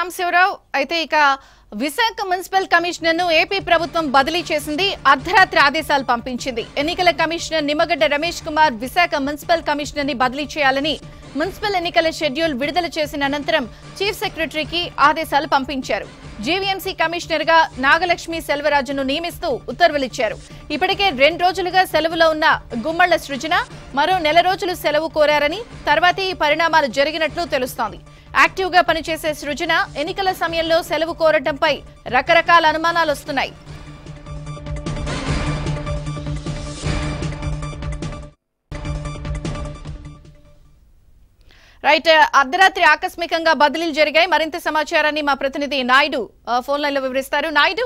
సాంబశివరావు అయితే ఇక Visakha municipal కమిషనర్ను AP ప్రభుత్వం బదిలీ చేసింది అర్ధరాత్రి ఆదేశాలు పంపించింది. ఎన్నికల కమిషనర్ నిమ్మగడ్డ రమేష్ కుమార్ విశాఖ మున్సిపల్ కమిషనర్ని బదిలీ చేయాలని మున్సిపల్ ఎన్నికల షెడ్యూల్ విడుదల చేసిన అనంతరం చీఫ్ సెక్రటరీకి ఆదేశాలు పంపించారు. జీవీఎంసీ కమిషనర్గా నాగలక్ష్మి సెల్వరాజును నియమిస్తూ ఉత్తర్వులిచ్చారు. ఇప్పటికే రెండు రోజులుగా సెలవులో ఉన్న గుమ్మళ్ళ సృజన మరో నెల రోజులు సెలవు కోరారని తర్వాత ఈ పరిణామాలు జరిగినట్లు తెలుస్తోంది. యాక్టివ్గా పనిచేసే సృజన ఎన్నికల సమయంలో సెలవు కోరటంపై రకరకాల అనుమానాలు వస్తున్నాయి. రైట్ అర్ధరాత్రి ఆకస్మికంగా బదిలీలు జరిగాయి. మరింత సమాచారాన్ని మా ప్రతినిధి నాయుడు ఆ, ఫోన్ లైన్లో వివరిస్తారు. నాయుడు?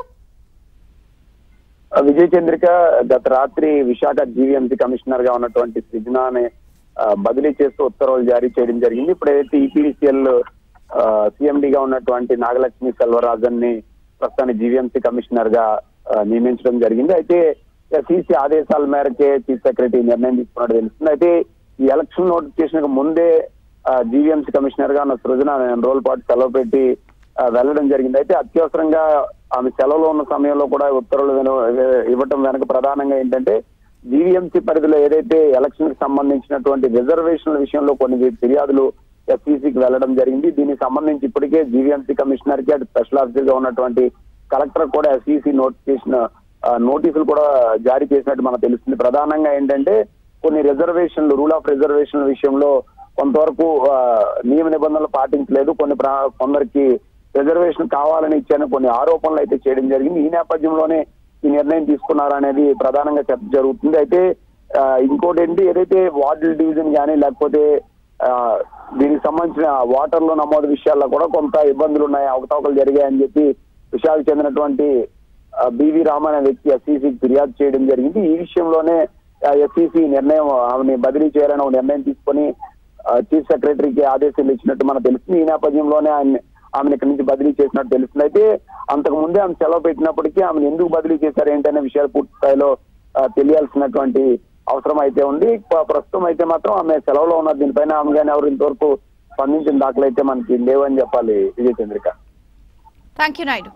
విజయ్ చంద్రిక గత రాత్రి విశాఖ జీవీఎంసీ కమిషనర్గా ఉన్నటువంటి సృజన అనే బదిలీ చేస్తూ ఉత్తర్వులు జారీ చేయడం జరిగింది. ఇప్పుడు ఏదైతే ఈపీసీఎల్ సిఎండి గా ఉన్నటువంటి నాగలక్ష్మి సెల్వరాజన్ని ప్రస్తుతానికి జీవీఎంసీ కమిషనర్గా నియమించడం జరిగింది. అయితే సీసీ ఆదేశాల మేరకే చీఫ్ సెక్రటరీ నిర్ణయం తీసుకున్నట్టు తెలుస్తుంది. అయితే ఈ ఎలక్షన్ నోటిఫికేషన్కు ముందే జీవీఎంసీ కమిషనర్గా ఉన్న సృజన రెండు రోజుల పాటు సెలవు పెట్టి వెళ్ళడం జరిగింది. అయితే అత్యవసరంగా ఆమె సెలవులో ఉన్న సమయంలో కూడా ఉత్తర్వులు ఇవ్వటం వెనక ప్రధానంగా ఏంటంటే జీవీఎంసీ పరిధిలో ఏదైతే ఎలక్షన్కి సంబంధించినటువంటి రిజర్వేషన్ల విషయంలో కొన్ని ఫిర్యాదులు ఎస్ఈసీకి వెళ్ళడం జరిగింది. దీనికి సంబంధించి ఇప్పటికే జీవీఎంసీ కమిషనర్కి అటు స్పెషల్ ఆఫీసర్గా ఉన్నటువంటి కలెక్టర్ కూడా ఎస్ఈసీ నోటిఫికేషన్ నోటీసులు కూడా జారీ చేసినట్టు మనకు తెలుస్తుంది. ప్రధానంగా ఏంటంటే కొన్ని రిజర్వేషన్లు రూల్ ఆఫ్ రిజర్వేషన్ విషయంలో కొంతవరకు నియమ నిబంధనలు పాటించలేదు. కొన్ని ప్రా- కొందరికి రిజర్వేషన్ కావాలని ఇచ్చాను. కొన్ని ఆరోపణలు అయితే చేయడం జరిగింది. ఈ నేపథ్యంలోనే ఈ నిర్ణయం తీసుకున్నారనేది ప్రధానంగా చర్చ జరుగుతుంది. అయితే ఇంకోటి ఏంటి ఏదైతే వార్డుల డివిజన్ కానీ లేకపోతే దీనికి సంబంధించిన వాటర్లో నమోదు విషయాల్లో కూడా కొంత ఇబ్బందులు ఉన్నాయి అవకతవకలు జరిగాయని చెప్పి విషయాలకు చెందినటువంటి బివి రామ అనే వ్యక్తి ఎస్సీసీకి ఫిర్యాదు చేయడం జరిగింది. ఈ విషయంలోనే ఎస్సీసీ నిర్ణయం ఆమెని బదిలీ చేయాలని ఒక నిర్ణయం తీసుకొని చీఫ్ సెక్రటరీకి ఆదేశాలు ఇచ్చినట్టు మనకు తెలుస్తుంది. ఈ నేపథ్యంలోనే ఆయన ఆమెను ఇక్కడి నుంచి బదిలీ చేసినట్టు తెలుస్తుంది. అయితే అంతకు ముందే ఆమె సెలవు పెట్టినప్పటికీ ఆమెను ఎందుకు బదిలీ చేశారు ఏంటనే విషయాలు పూర్తి స్థాయిలో తెలియాల్సినటువంటి అవసరం అయితే ఉంది. ప్రస్తుతం అయితే మాత్రం ఆమె సెలవులో ఉన్న దీనిపైన ఆమె కానీ ఎవరు ఇంతవరకు స్పందించిన దాఖలు అయితే మనకి లేవని చెప్పాలి Vijaya Chandrika. Thank you Naidu